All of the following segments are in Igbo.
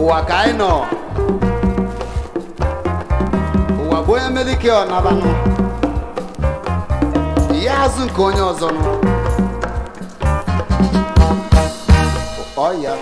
ụwa ka anyị nọ ụwa bụ onye melike ọnabanụ azụ nke onye ọzọ nọ ọ ya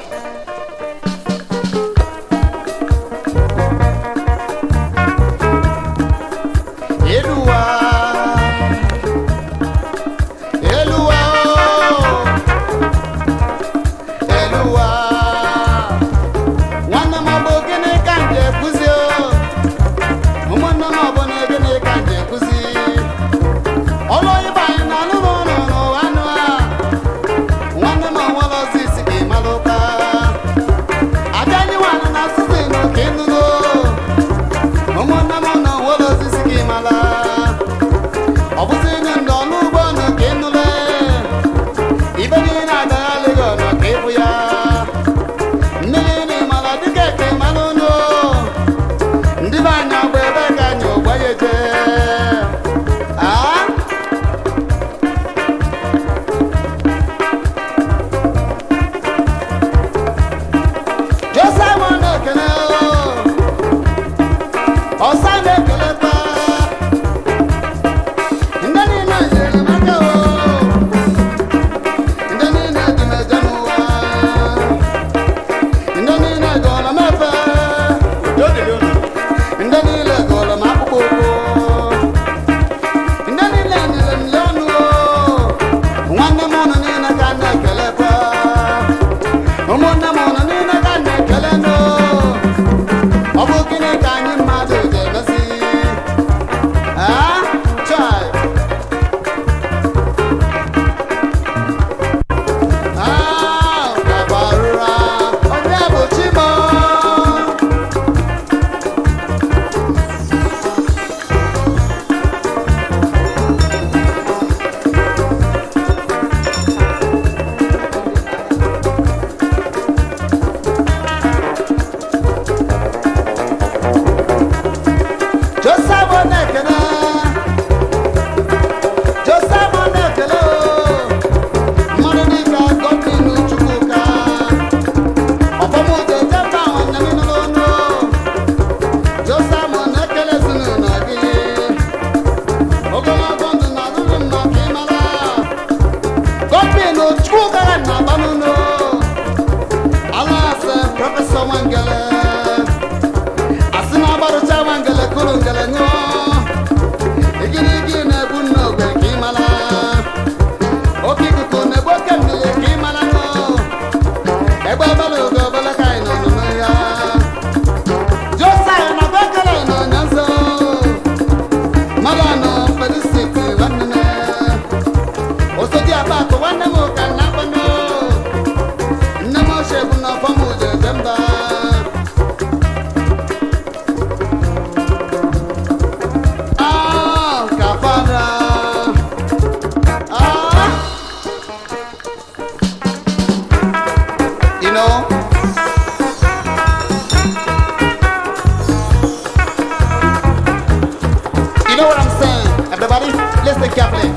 You know what I'm saying? Everybody, listen carefully.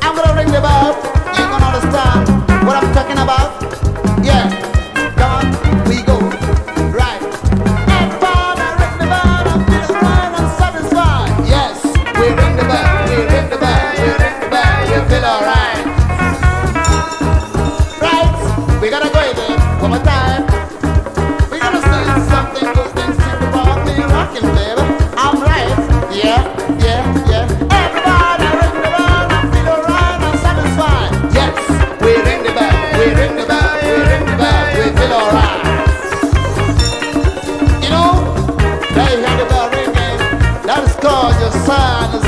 I'm gonna ring the bell.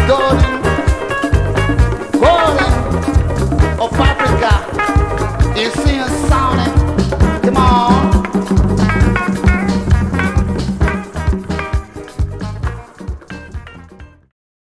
God.